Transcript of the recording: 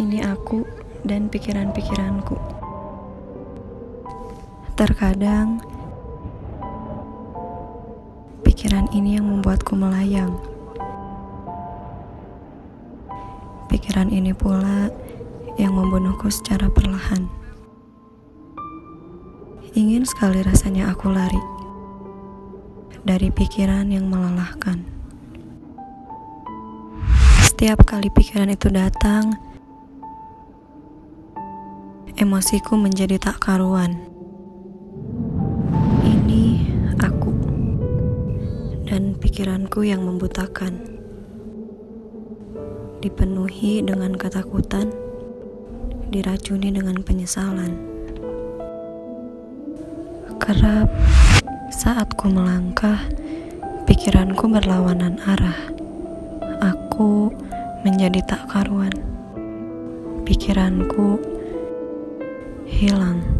Ini aku dan pikiran-pikiranku. Terkadang pikiran ini yang membuatku melayang. Pikiran ini pula yang membunuhku secara perlahan. Ingin sekali rasanya aku lari dari pikiran yang melelahkan. Setiap kali pikiran itu datang, emosiku menjadi tak karuan. Ini aku dan pikiranku yang membutakan, dipenuhi dengan ketakutan, diracuni dengan penyesalan. Kerap saat ku melangkah, pikiranku berlawanan arah. Aku menjadi tak karuan. Pikiranku hilang.